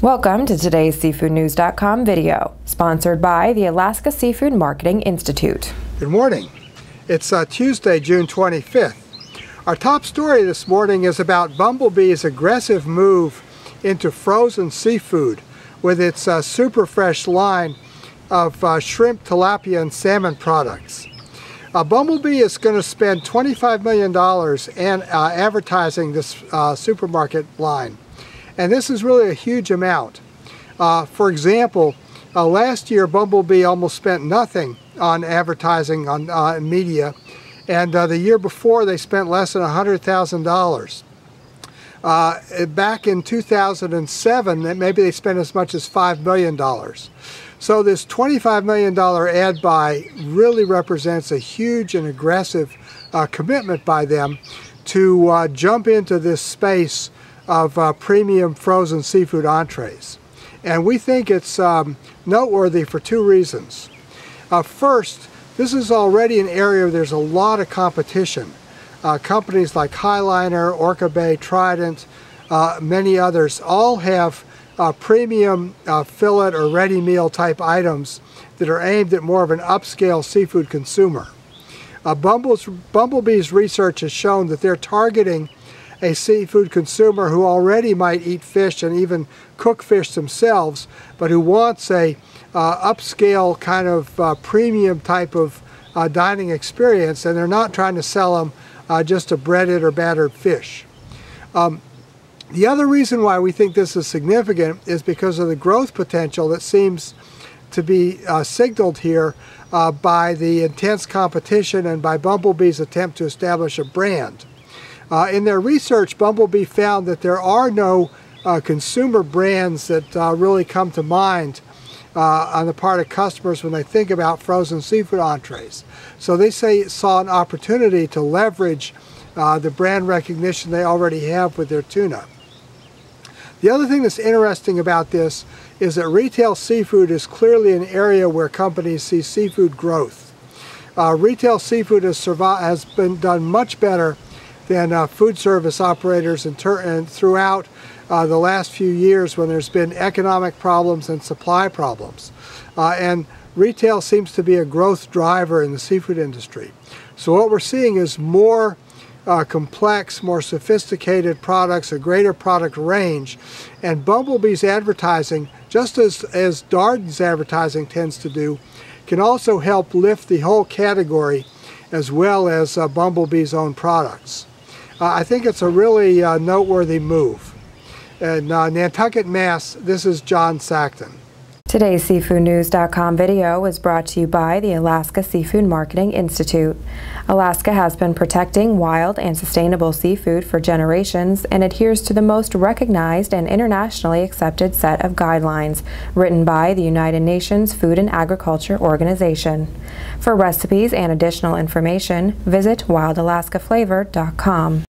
Welcome to today's SeafoodNews.com video, sponsored by the Alaska Seafood Marketing Institute. Good morning. It's uh, Tuesday, June 25th. Our top story this morning is about Bumble Bee's aggressive move into frozen seafood with its uh, super fresh line of uh, shrimp, tilapia, and salmon products. Uh, Bumble Bee is going to spend $25 million in uh, advertising this uh, supermarket line. And this is really a huge amount. Uh, for example, uh, last year Bumble Bee almost spent nothing on advertising on uh, media. And uh, the year before they spent less than $100,000. Uh, back in 2007, maybe they spent as much as $5 million. So this $25 million ad buy really represents a huge and aggressive uh, commitment by them to uh, jump into this space of uh, premium frozen seafood entrees. And we think it's um, noteworthy for two reasons. Uh, first, this is already an area where there's a lot of competition. Uh, companies like High Liner, Orca Bay, Trident, uh, many others all have uh, premium uh, fillet or ready meal type items that are aimed at more of an upscale seafood consumer. Bumble Bee's research has shown that they're targeting a seafood consumer who already might eat fish and even cook fish themselves, but who wants a uh, upscale kind of uh, premium type of uh, dining experience, and they're not trying to sell them uh, just a breaded or battered fish. Um, the other reason why we think this is significant is because of the growth potential that seems to be uh, signaled here uh, by the intense competition and by Bumble Bee's attempt to establish a brand. Uh, in their research, Bumble Bee found that there are no uh, consumer brands that uh, really come to mind uh, on the part of customers when they think about frozen seafood entrees. So they say saw an opportunity to leverage uh, the brand recognition they already have with their tuna. The other thing that's interesting about this is that retail seafood is clearly an area where companies see seafood growth. Uh, retail seafood has, has been done much better than uh, food service operators and, and throughout uh, the last few years when there's been economic problems and supply problems. Uh, and retail seems to be a growth driver in the seafood industry. So what we're seeing is more uh, complex, more sophisticated products, a greater product range. And Bumble Bee's advertising, just as, as Darden's advertising tends to do, can also help lift the whole category as well as uh, Bumble Bee's own products. Uh, I think it's a really uh, noteworthy move. In uh, Nantucket, Mass, this is John Sackton. Today's SeafoodNews.com video was brought to you by the Alaska Seafood Marketing Institute. Alaska has been protecting wild and sustainable seafood for generations and adheres to the most recognized and internationally accepted set of guidelines written by the United Nations Food and Agriculture Organization. For recipes and additional information, visit wildalaskaflavor.com.